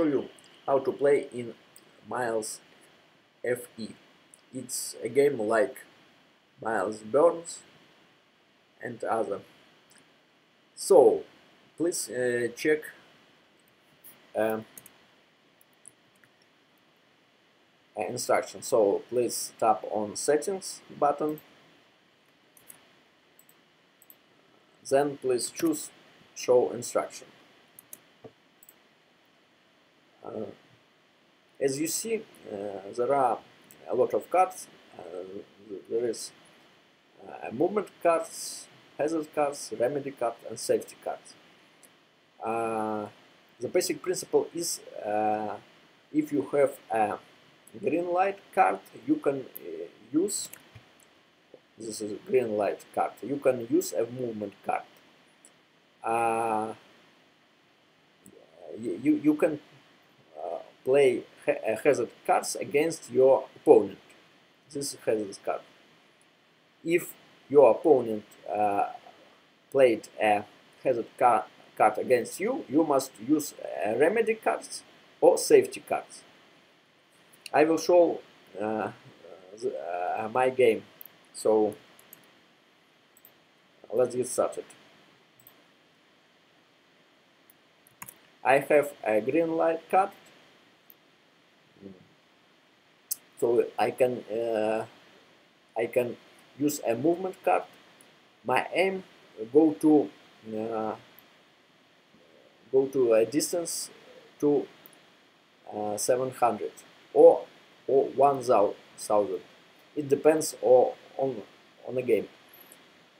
show you how to play in Miles FE. It's a game like Mille Bornes and other. So please uh, check um, instruction. So please tap on settings button. Then please choose show instruction. Uh, as you see, uh, there are a lot of cards. Uh, there is uh, movement cards, hazard cards, remedy card, and safety cards. Uh, the basic principle is uh, if you have a green light card, you can use this is a green light card. You can use a movement card. Uh, you, you can play hazard cards against your opponent. This is hazard card. If your opponent uh, played a hazard card, card against you, you must use uh, remedy cards or safety cards. I will show uh, the, uh, my game. So let's get started. I have a green light card so I can uh, I can use a movement card. My aim go to uh, go to a distance to uh, 700 or or 1000 it depends or on on the game.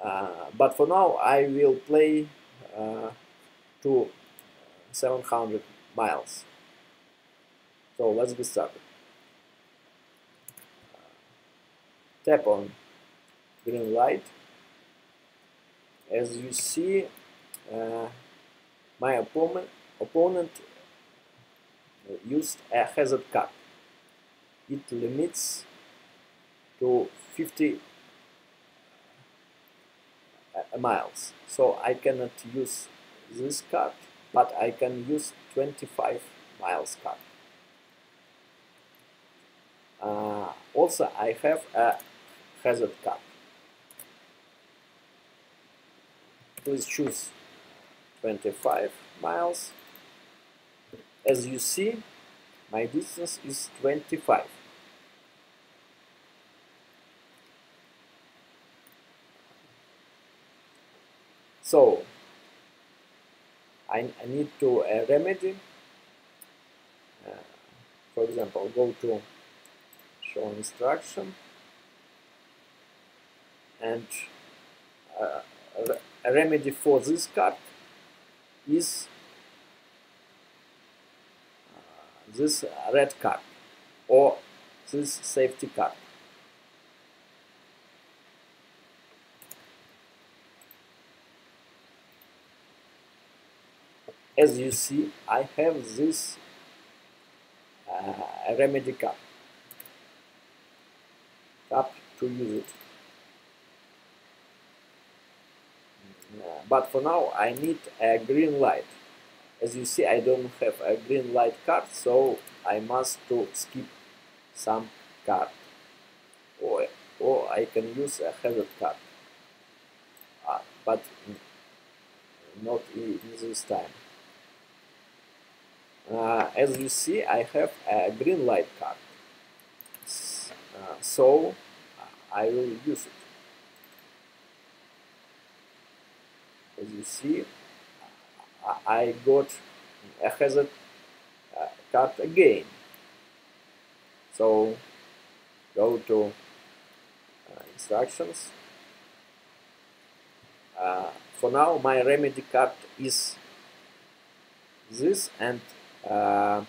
Uh, but for now I will play uh, to 700 miles. So let's get started tap on green light. As you see uh, my opponent opponent used a hazard card it limits to 50 uh, miles. So I cannot use this card but I can use 25 miles card uh, also I have a hazard card. Please choose 25 miles. As you see, my distance is 25. So, I, I need to uh, remedy. Uh, for example, go to show instruction and uh, a remedy for this card is uh, this red card or this safety card. As you see, I have this uh, remedy card. Tap to use it. But for now I need a green light. As you see I don't have a green light card so I must to skip some card. Or, or I can use a hazard card. Uh, but not in this time. Uh, as you see I have a green light card. Uh, so I will use it see I got a hazard card again. So go to uh, instructions. Uh, for now my remedy card is this and uh,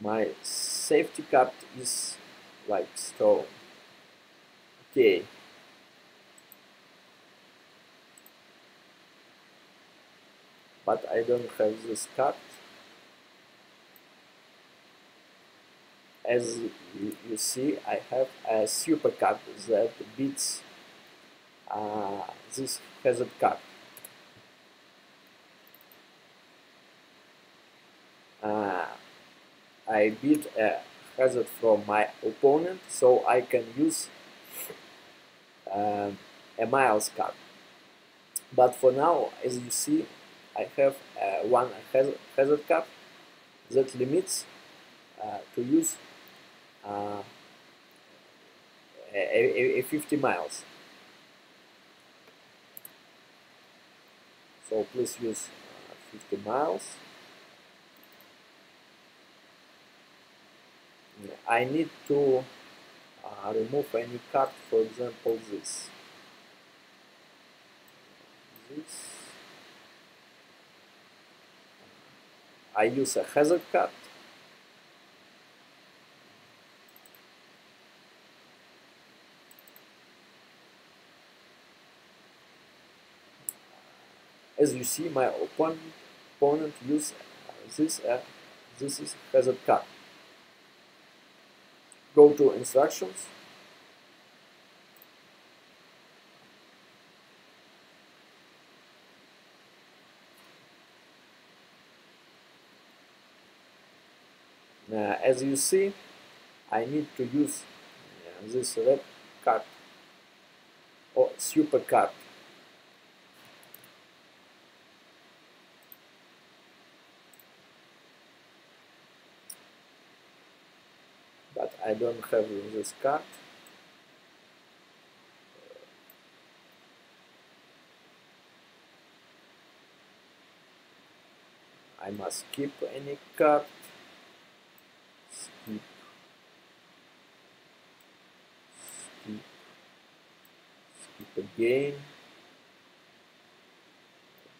my safety card is like so okay but I don't have this card. As you see I have a super card that beats uh, this hazard card. Uh, I beat a hazard from my opponent so I can use uh, a miles card. But for now as you see I have uh, one hazard cap that limits uh, to use uh, a, a, a 50 miles. So please use uh, 50 miles. I need to uh, remove any card, for example this. This. I use a hazard cut As you see, my opponent, opponent use this uh, this is hazard cut Go to instructions. As you see, I need to use this red card or super card but I don't have this card. I must keep any card. Skip. Again.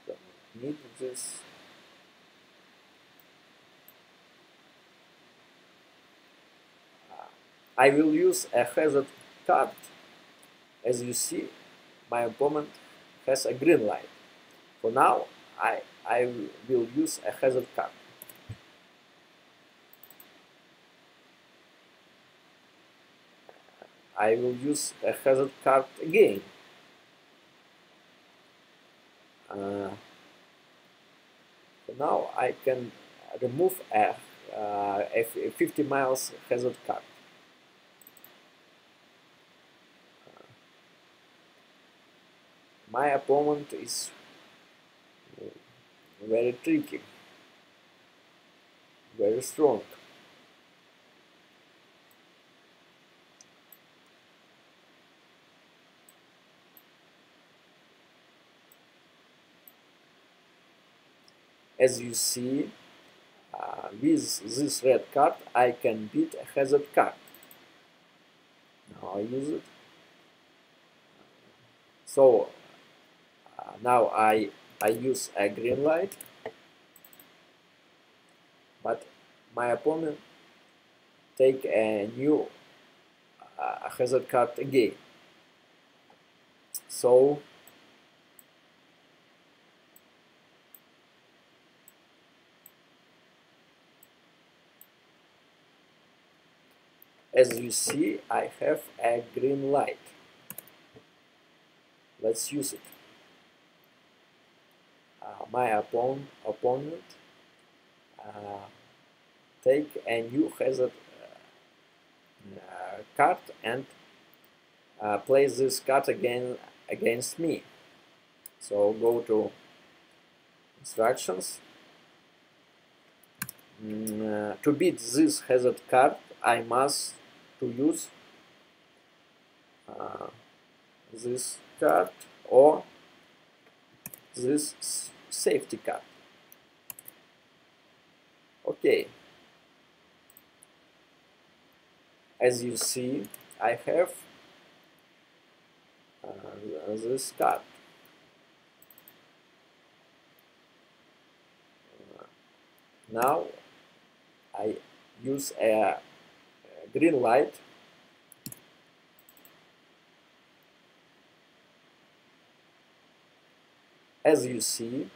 I don't need this. I will use a hazard card. As you see, my opponent has a green light. For now, I, I will use a hazard card. I will use a hazard card again. Uh, now I can remove a, uh, a 50 miles hazard card. my opponent is very tricky, very strong. As you see, uh, with this red card, I can beat a hazard card. Now I use it. So now I I use a green light but my opponent take a new uh, hazard card again so as you see I have a green light let's use it my opponent opponent uh, take a new hazard uh, card and uh, place this card again against me. So go to instructions. Mm, uh, to beat this hazard card, I must to use uh, this card or this safety card. Okay. As you see, I have uh, this card. Now I use a green light as you see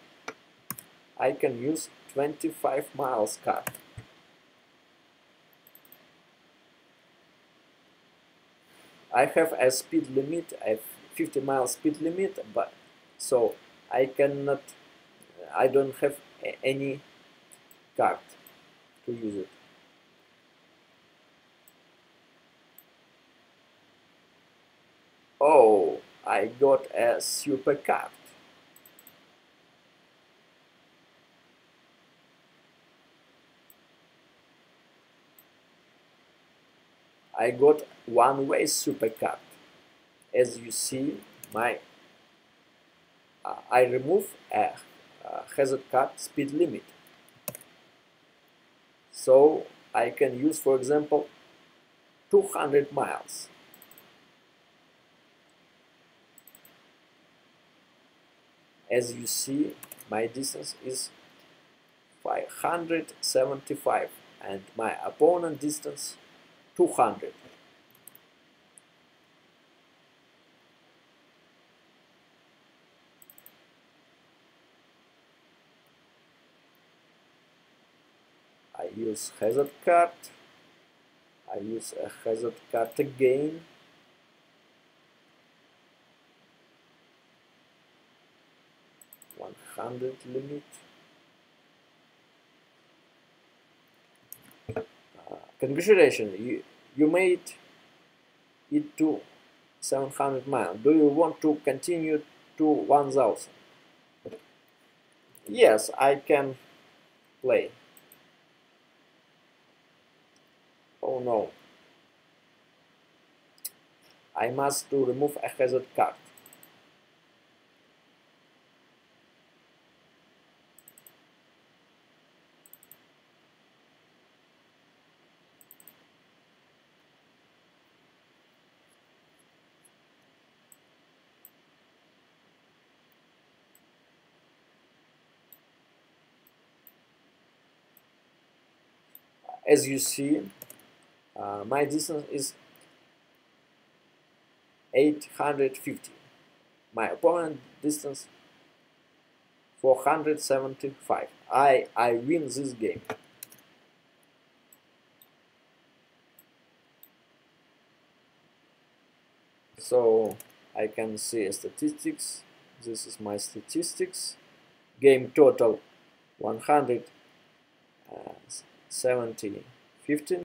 I can use 25 miles card. I have a speed limit, have 50 miles speed limit, but so I cannot, I don't have any card to use it. Oh, I got a super card. I got one-way super card. As you see, my uh, I remove a, a hazard card speed limit. So I can use, for example, 200 miles. As you see, my distance is 575 and my opponent distance 200. I use hazard card I use a hazard card again one hundred limit uh, congratulations you you made it to 700 miles do you want to continue to 1000 yes I can play Oh no. I must to remove a hazard card. As you see, uh, my distance is 850 my opponent distance 475 I I win this game. So I can see statistics. This is my statistics. Game total 170 15